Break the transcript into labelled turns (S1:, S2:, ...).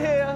S1: here.